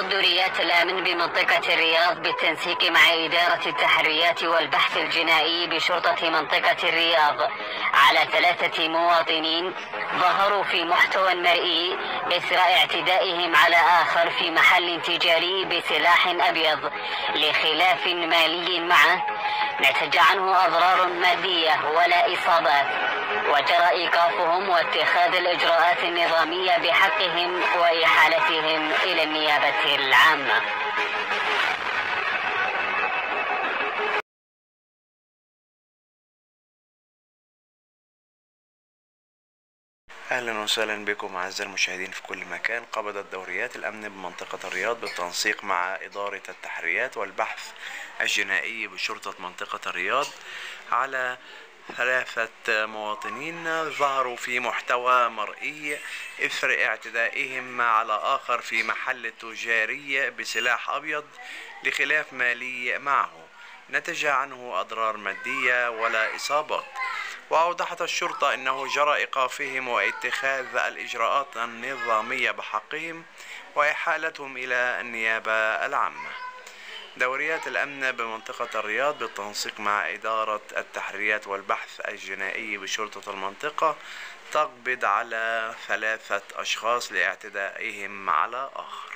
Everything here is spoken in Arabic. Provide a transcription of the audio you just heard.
دوريات الأمن بمنطقة الرياض بالتنسيق مع إدارة التحريات والبحث الجنائي بشرطة منطقة الرياض. على ثلاثة مواطنين ظهروا في محتوى مرئي إثر اعتدائهم على آخر في محل تجاري بسلاح أبيض لخلاف مالي معه. نتج عنه أضرار مادية ولا إصابات. وجرى إيقافهم واتخاذ الإجراءات النظامية بحقهم وإحالتهم إلى النيابة العامة. أهلا وسهلا بكم أعزائي المشاهدين في كل مكان. قبضت دوريات الأمن بمنطقة الرياض بالتنسيق مع إدارة التحريات والبحث الجنائي بشرطة منطقة الرياض على ثلاثة مواطنين ظهروا في محتوى مرئي إثر اعتدائهم على آخر في محل تجاري بسلاح أبيض لخلاف مالي معه. نتج عنه أضرار مادية ولا إصابات. وأوضحت الشرطة أنه جرى إيقافهم واتخاذ الإجراءات النظامية بحقهم وإحالتهم إلى النيابة العامة. دوريات الأمن بمنطقة الرياض بالتنسيق مع إدارة التحريات والبحث الجنائي بشرطة المنطقة تقبض على ثلاثة أشخاص لاعتدائهم على آخر.